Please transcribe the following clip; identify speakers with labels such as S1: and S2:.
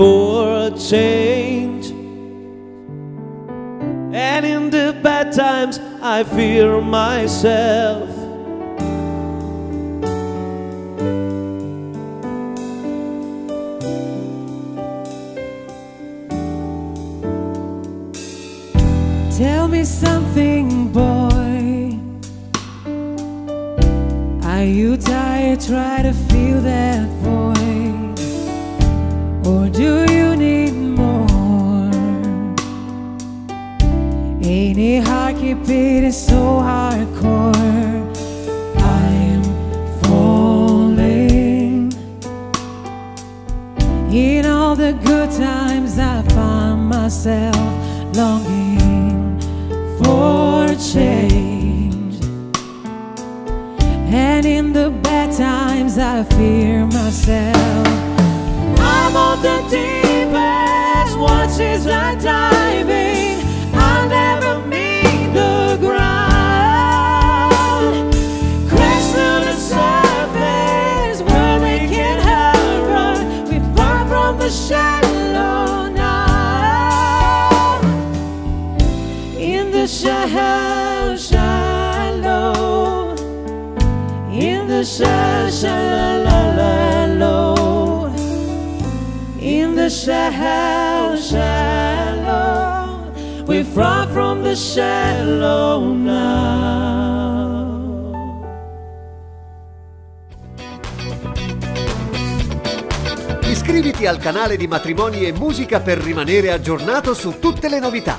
S1: for a change. And in the bad times, I fear myself.
S2: Tell me something, boy. Are you tired? Try to feel that void. Ain't it hard? Keep beating so hardcore. I'm falling. In all the good times, I find myself longing for change. And in the bad times, I fear myself. I'm on the deep shallow. In the shallow. In the. We're far from the shallow now.
S3: Iscriviti al canale di Matrimoni e Musica per rimanere aggiornato su tutte le novità.